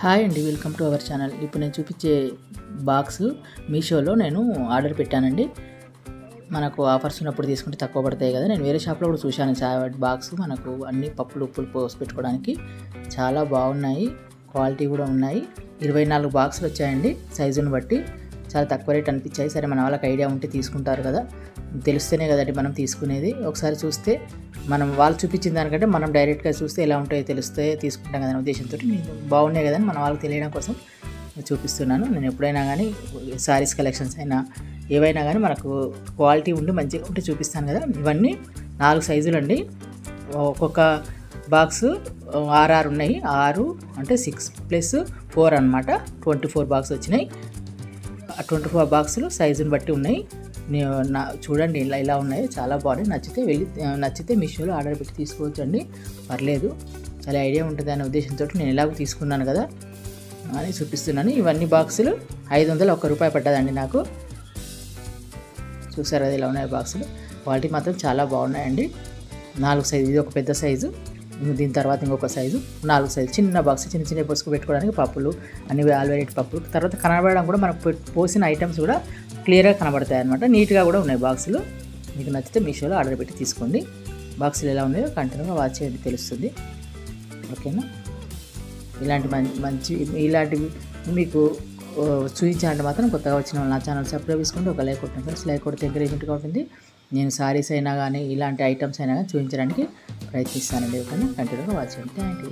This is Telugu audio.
హాయ్ అండి వెల్కమ్ టు అవర్ ఛానల్. ఇప్పుడు నేను చూపించే బాక్స్ మీషోలో నేను ఆర్డర్ పెట్టానండి. మనకు ఆఫర్స్ ఉన్నప్పుడు తీసుకుంటే తక్కువ పడతాయి కదా. నేను వేరే షాప్లో కూడా చూశాను. చాలా బాక్స్ మనకు అన్ని పప్పులు ఉప్పులు పోసి పెట్టుకోవడానికి చాలా బాగున్నాయి. క్వాలిటీ కూడా ఉన్నాయి. ఇరవై నాలుగు బాక్సులు వచ్చాయండి. సైజుని బట్టి చాలా తక్కువ రేట్ అనిపించాయి. సరే మన వాళ్ళకి ఐడియా ఉంటే తీసుకుంటారు కదా. తెలిస్తేనే కదండి మనం తీసుకునేది. ఒకసారి చూస్తే మనం వాళ్ళు చూపించిన దానికంటే మనం డైరెక్ట్గా చూస్తే ఎలా ఉంటాయో తెలిస్తే తీసుకుంటాం కదా ఉద్దేశంతో నేను బాగున్నాయి కదని మన వాళ్ళకి తెలియడం కోసం చూపిస్తున్నాను. నేను ఎప్పుడైనా కానీ సారీస్ కలెక్షన్స్ అయినా ఏవైనా కానీ మనకు క్వాలిటీ ఉండి మంచిగా ఉంటే చూపిస్తాను కదా. ఇవన్నీ నాలుగు సైజులు అండి. ఒక్కొక్క బాక్స్ ఆరు ఉన్నాయి. ఆరు అంటే సిక్స్ ప్లస్ ఫోర్ అనమాట ట్వంటీ ఫోర్ బాక్స్ వచ్చినాయి. ట్వంటీ ఫోర్ బాక్సులు సైజుని బట్టి ఉన్నాయి. నా చూడండి ఇలా ఇలా ఉన్నాయి. చాలా బాగున్నాయి. నచ్చితే వెళ్ళి నచ్చితే మీషోలో ఆర్డర్ పెట్టి తీసుకోవచ్చండి. పర్లేదు. చాలా ఐడియా ఉంటుంది అనే ఉద్దేశంతో నేను ఎలాగో తీసుకున్నాను కదా. అని చూపిస్తున్నాను. ఇవన్నీ బాక్సులు ఐదు వందలు ఒక్క రూపాయి పడ్డదండి నాకు. చూసారు అది ఇలా ఉన్నాయి బాక్సులు? క్వాలిటీ మాత్రం చాలా బాగున్నాయండి. నాలుగు సైజు ఇది ఒక పెద్ద సైజు. దీని తర్వాత ఇంకొక సైజు నాలుగు సైజు చిన్న బాక్స్ చిన్న చిన్న పొసుకు పెట్టుకోవడానికి పప్పులు అన్ని ఆల్వేరేట్ పప్పులు. తర్వాత కనబడడం కూడా మనకు పోసిన ఐటమ్స్ కూడా క్లియర్గా కనబడతాయి అనమాట నీట్గా కూడా ఉన్నాయి బాక్సులు మీకు నచ్చితే మీషోలో ఆర్డర్ పెట్టి తీసుకోండి. బాక్సులు ఎలా ఉన్నాయో కంటిన్యూగా వాచ్ చేయండి తెలుస్తుంది. ఓకేనా ఇలాంటి మంచి మంచి ఇలాంటివి మీకు చూపించాలంటే మాత్రం కొత్తగా వచ్చిన వాళ్ళు నా ఛానల్ సబ్స్క్రైబ్ చేసుకుంటే ఒక లైక్ కొట్టండి. ఫ్రెండ్స్ లైక్ కొడితే ఎంకరేజ్మెంట్గా ఉంటుంది. నేను శారీస్ అయినా కానీ ఇలాంటి ఐటమ్స్ అయినా కానీ చూపించడానికి ప్రయత్నిస్తానండి. ఓకేనా? కంటిన్యూగా వాచ్ చేయండి. Thank you